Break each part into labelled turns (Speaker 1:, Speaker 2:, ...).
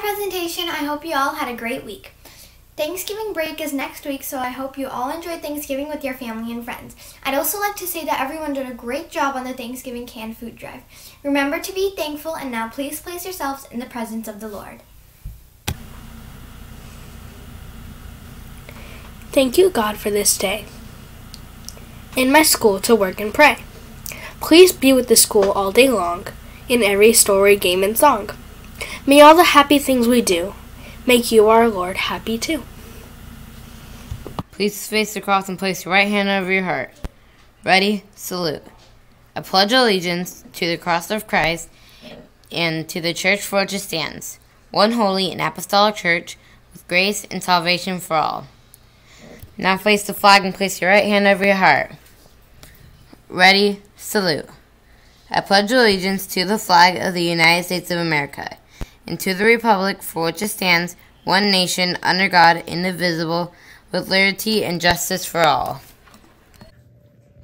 Speaker 1: presentation. I hope you all had a great week. Thanksgiving break is next week, so I hope you all enjoyed Thanksgiving with your family and friends. I'd also like to say that everyone did a great job on the Thanksgiving canned food drive. Remember to be thankful, and now please place yourselves in the presence of the Lord.
Speaker 2: Thank you, God, for this day. In my school to work and pray. Please be with the school all day long, in every story, game, and song. May all the happy things we do make you, our Lord, happy too.
Speaker 3: Please face the cross and place your right hand over your heart. Ready? Salute. I pledge allegiance to the cross of Christ and to the church for which it stands, one holy and apostolic church with grace and salvation for all. Now face the flag and place your right hand over your heart. Ready? Salute. I pledge allegiance to the flag of the United States of America and to the republic for which it stands, one nation, under God, indivisible, with liberty and justice for all.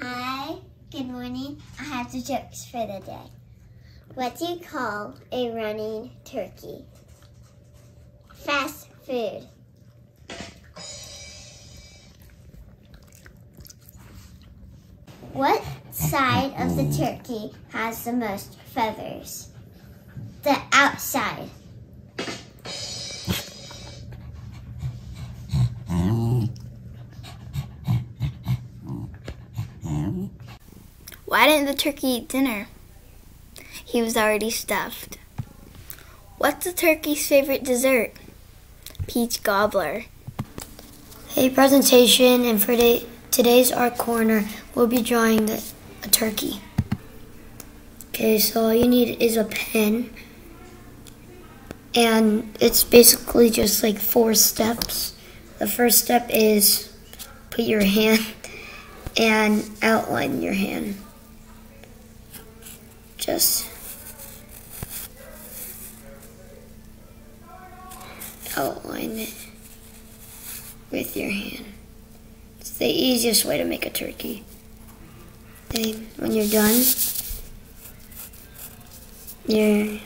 Speaker 4: Hi, good morning. I have the jokes for the day. What do you call a running turkey? Fast food. What side of the turkey has the most feathers? The outside.
Speaker 1: Why didn't the turkey eat dinner? He was already stuffed. What's the turkey's favorite dessert? Peach gobbler.
Speaker 5: Hey, presentation, and for the, today's art corner, we'll be drawing the, a turkey. Okay, so all you need is a pen, and it's basically just like four steps. The first step is put your hand and outline your hand. Just outline it with your hand. It's the easiest way to make a turkey. Okay, when you're done, you're,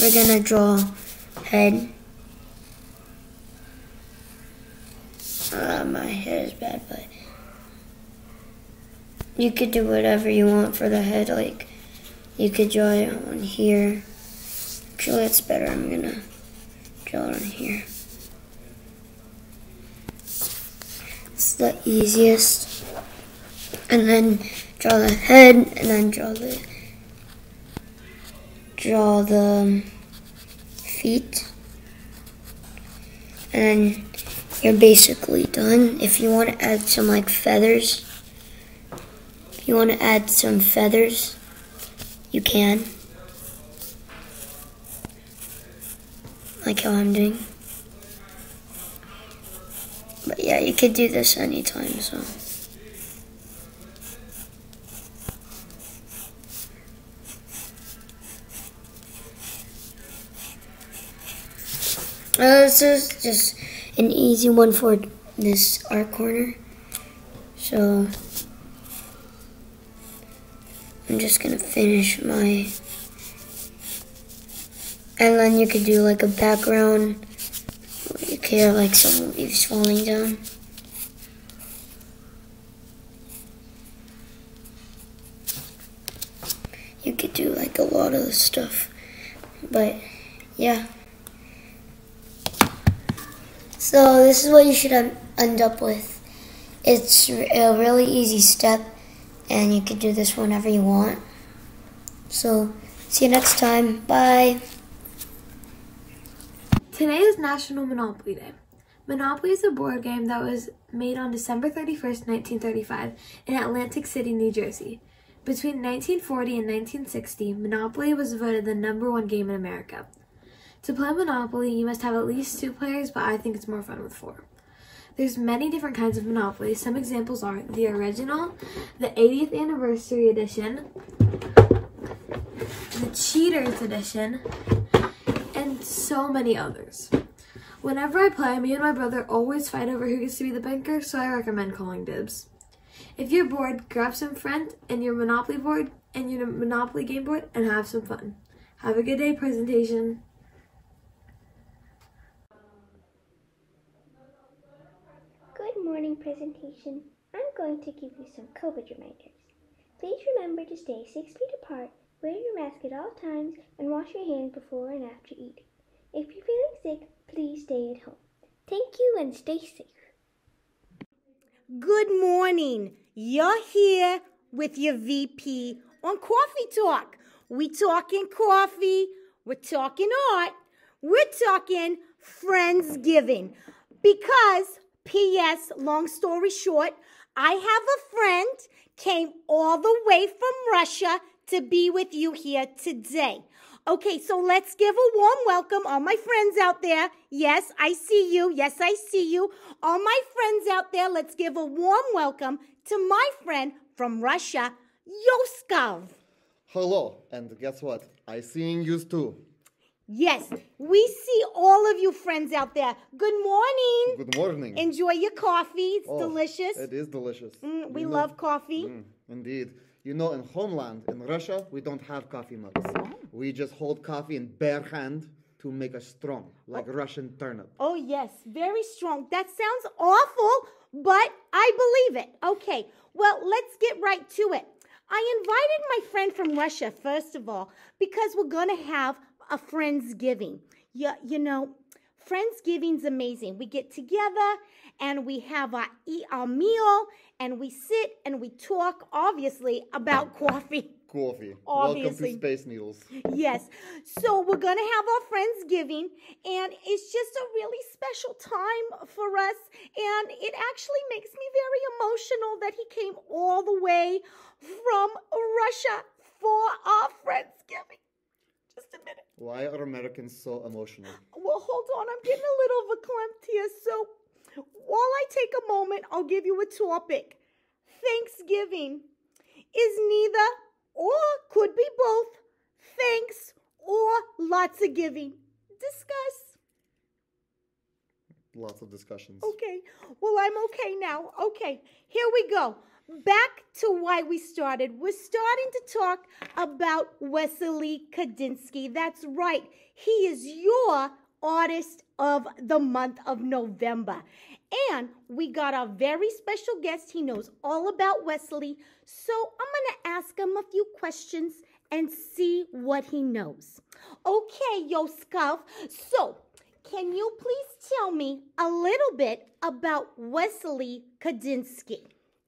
Speaker 5: we're gonna draw head. Uh, my head is bad, but you could do whatever you want for the head. Like, you could draw it on here. Actually, it's better. I'm gonna draw it on here. It's the easiest. And then draw the head, and then draw the draw the feet, and you're basically done. If you want to add some like feathers, if you want to add some feathers, you can. Like how I'm doing. But yeah, you could do this anytime, so. Uh, this is just an easy one for this art corner. So I'm just gonna finish my and then you could do like a background you could like some leaves falling down. You could do like a lot of stuff. But yeah. So this is what you should end up with. It's a really easy step and you can do this whenever you want. So see you next time. Bye.
Speaker 6: Today is National Monopoly Day. Monopoly is a board game that was made on December 31st, 1935 in Atlantic City, New Jersey. Between 1940 and 1960, Monopoly was voted the number one game in America. To play Monopoly, you must have at least two players, but I think it's more fun with four. There's many different kinds of Monopoly. Some examples are the original, the 80th anniversary edition, the Cheaters edition, and so many others. Whenever I play, me and my brother always fight over who gets to be the banker, so I recommend calling dibs. If you're bored, grab some friend and your Monopoly board and your Monopoly game board and have some fun. Have a good day presentation.
Speaker 7: Morning presentation, I'm going to give you some COVID reminders. Please remember to stay six feet apart, wear your mask at all times, and wash your hands before and after eating. If you're feeling sick, please stay at home. Thank you and stay safe.
Speaker 8: Good morning. You're here with your VP on Coffee Talk. We talking coffee, we're talking art, we're talking Friendsgiving. Because, P.S., long story short, I have a friend came all the way from Russia to be with you here today. Okay, so let's give a warm welcome, all my friends out there. Yes, I see you. Yes, I see you. All my friends out there, let's give a warm welcome to my friend from Russia, Yoskov.
Speaker 9: Hello, and guess what? I seeing you too.
Speaker 8: Yes, we see all of you friends out there. Good morning.
Speaker 9: Good morning.
Speaker 8: Enjoy your coffee. It's
Speaker 9: Oh,
Speaker 8: delicious.
Speaker 9: It is delicious.
Speaker 8: Mm, we
Speaker 9: You know-
Speaker 8: love coffee.
Speaker 9: Mm, indeed. You know, in homeland, in Russia, we don't have coffee mugs.
Speaker 8: Oh.
Speaker 9: We just hold coffee in bare hand to make us strong, like Russian turnip.
Speaker 8: Oh, yes, very strong. That sounds awful, but I believe it. Okay, well, let's get right to it. I invited my friend from Russia, first of all, because we're going to have a Friendsgiving. Yeah, you know, Friendsgiving's amazing. We get together and we have our, eat our meal and we sit and we talk, obviously, about coffee.
Speaker 9: Coffee.
Speaker 8: Obviously.
Speaker 9: Welcome to Space Needles.
Speaker 8: Yes. So we're going to have our Friendsgiving, and it's just a really special time for us. And it actually makes me very emotional that he came all the way from Russia for our Friendsgiving. Just a minute.
Speaker 9: Why are Americans so emotional?
Speaker 8: Well, hold on. I'm getting a little verklempt here. So while I take a moment, I'll give you a topic. Thanksgiving is neither or could be both thanks or lots of giving. Discuss.
Speaker 9: Lots of discussions.
Speaker 8: Okay. Well, I'm okay now. Okay. Here we go. Back to why we started. We're starting to talk about Wesley Kandinsky. That's right. He is your artist of the month of November. And we got our very special guest. He knows all about Wesley. So I'm going to ask him a few questions and see what he knows. Okay, yo, Scuff. So, can you please tell me a little bit about Wesley Kandinsky?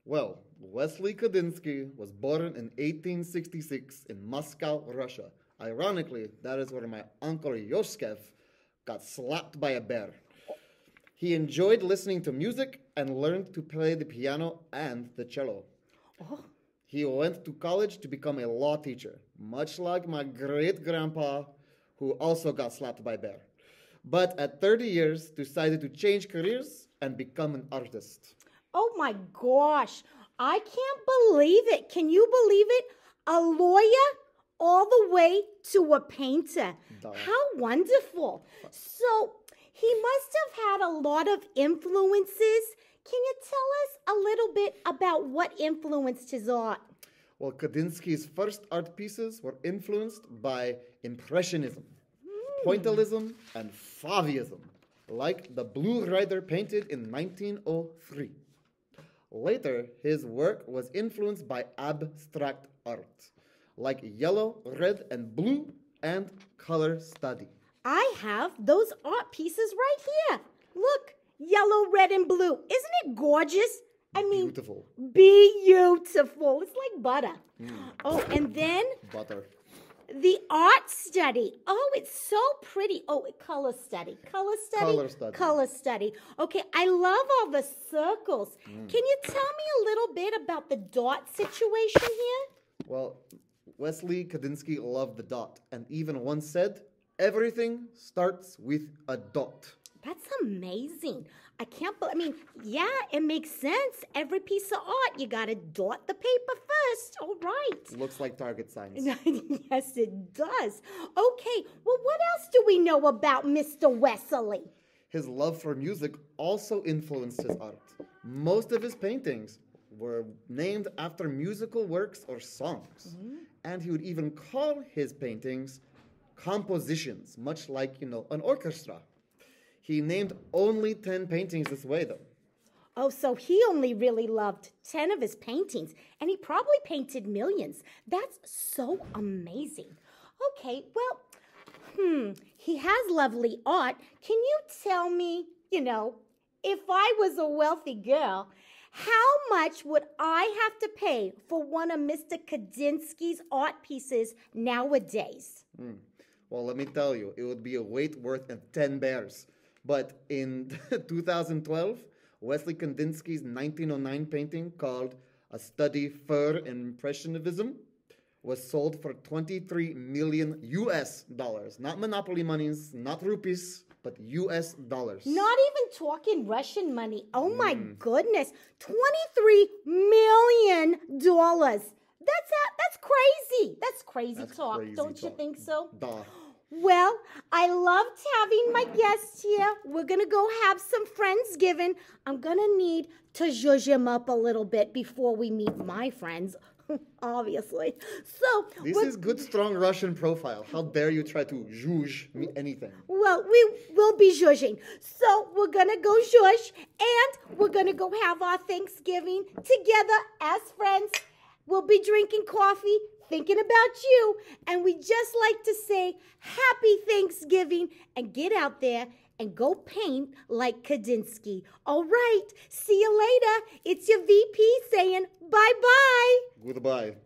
Speaker 9: Well, Wesley Kandinsky was born in 1866 in Moscow, Russia. Ironically, that is where my uncle Yoshkev got slapped by a bear. He enjoyed listening to music and learned to play the piano and the cello. Oh. He went to college to become a law teacher, much like my great grandpa, who also got slapped by a bear. But at 30 years, decided to change careers and become an artist.
Speaker 8: Oh my gosh, I can't believe it. Can you believe it? A lawyer all the way to a painter.
Speaker 9: Duh.
Speaker 8: How wonderful. So, he must have had a lot of influences. Can you tell us a little bit about what influenced his art?
Speaker 9: Well, Kandinsky's first art pieces were influenced by Impressionism, Pointillism, and Fauvism, like the Blue Rider painted in 1903. Later, his work was influenced by abstract art, like yellow, red, and blue, and color study.
Speaker 8: I have those art pieces right here. Look, yellow, red, and blue. Isn't it gorgeous? I mean,
Speaker 9: Beautiful
Speaker 8: beautiful. It's like butter. Mm. Oh, and then
Speaker 9: butter.
Speaker 8: The art study. Oh, it's so pretty. Oh, color study. Color study.
Speaker 9: Color study.
Speaker 8: Color study. Okay, I love all the circles. Mm. Can you tell me a little bit about the dot situation here?
Speaker 9: Well, Wesley Kandinsky loved the dot, and even once said, everything starts with a dot.
Speaker 8: That's amazing. I can't believe, I mean, yeah, it makes sense. Every piece of art, you got to dot the paper first. All right.
Speaker 9: Looks like target signs.
Speaker 8: yes, it does. Okay, well, what else do we know about Mr. Wesley?
Speaker 9: His love for music also influenced his art. Most of his paintings were named after musical works or songs. Mm-hmm. And he would even call his paintings compositions, much like, you know, an orchestra. He named only 10 paintings this way, though.
Speaker 8: Oh, so he only really loved 10 of his paintings, and he probably painted millions. That's so amazing. Okay, well, hmm, he has lovely art. Can you tell me, you know, if I was a wealthy girl, how much would I have to pay for one of Mr. Kandinsky's art pieces nowadays?
Speaker 9: Well, let me tell you, it would be a weight worth of 10 bears. But in 2012, Wesley Kandinsky's 1909 painting called A Study for Impressionism was sold for 23 million US dollars. Not monopoly monies, not rupees, but US dollars.
Speaker 8: Not even talking Russian money. Oh my hmm. goodness. 23 million dollars. That's uh, that's crazy. That's crazy
Speaker 9: That's
Speaker 8: talk.
Speaker 9: crazy
Speaker 8: Don't you think so?
Speaker 9: Duh.
Speaker 8: Well, I loved having my guests here. We're gonna go have some friendsgiving. I'm gonna need to zhuzh him up a little bit before we meet my friends, obviously. So
Speaker 9: This is good, strong Russian profile. How dare you try to zhuzh me anything?
Speaker 8: Well, we will be zhuzhing. So we're gonna go zhuzh and we're gonna go have our Thanksgiving together as friends. We'll be drinking coffee, thinking about you, and we just like to say happy Thanksgiving and get out there and go paint like Kandinsky. All right, see you later. It's your VP saying bye bye.
Speaker 9: Goodbye.